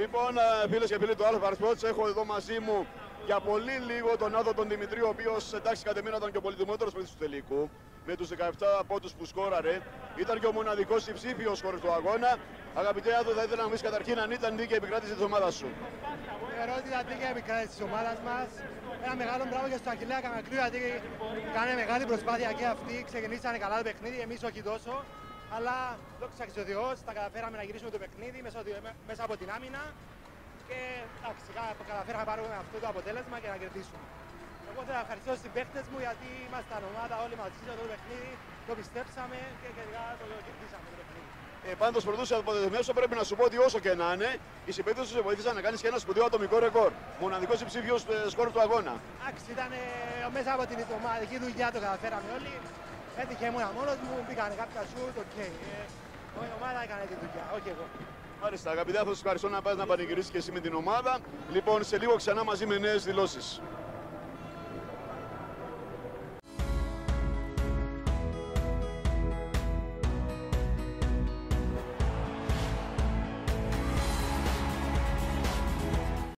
Λοιπόν, φίλες και φίλοι του Alpha Sports, έχω εδώ μαζί μου για πολύ λίγο τον Άδο τον Δημητρή, ο οποίος εντάξει κατ' εμένα ήταν και ο πολυτιμότερος παίκτης του τελικού. Με τους 17 πόντους που σκόραρε, ήταν και ο μοναδικός υψήφιο χώρο του αγώνα. Αγαπητέ Άδο, θα ήθελα να μου πεις καταρχήν αν ήταν δίκαιη επικράτηση της ομάδας σου. Θεωρώ ότι ήταν δίκαιη επικράτηση της ομάδας μας. Ένα μεγάλο μπράβο για στον Αχιλέα Καμακλού γιατί κάνει μεγάλη προσπάθεια και αυτοί. Ξεκινήσανε καλά το παιχνίδι, εμείς όχι τόσο. Αλλά δόξα τω Θεώ, τα καταφέραμε να γυρίσουμε το παιχνίδι μέσα, μέσα από την άμυνα και εντάξει, καταφέραμε να πάρουμε αυτό το αποτέλεσμα και να κερδίσουμε. Εγώ θέλω να ευχαριστώ στους παίχτες μου γιατί ήμασταν ομάδα όλοι μαζί σε αυτό το παιχνίδι, το πιστέψαμε και τελικά το κερδίσαμε το παιχνίδι. Ε, Πάντως, πρωτού σε αποδεδειγμένο, πρέπει να σου πω ότι όσο και να είναι, οι συμπαίκτες σου σε βοήθησαν να κάνεις και ένα σπουδαίο ατομικό ρεκόρ. Μοναδικός υψήφιος ε, σκορ του αγώνα. Εντάξει, ήταν ε, μέσα από την ομαδική δουλειά το καταφέραμε όλοι. Έτυχε ήμουν μόνος μου, πήγανε κάποια σουτ, OK. Okay. Ε, η ομάδα έκανε τη δουλειά, όχι εγώ. Μάλιστα, αγαπητέ, θα σας ευχαριστώ να πας να πανηγυρίσεις και εσύ με την ομάδα. Λοιπόν, σε λίγο ξανά μαζί με νέες δηλώσεις.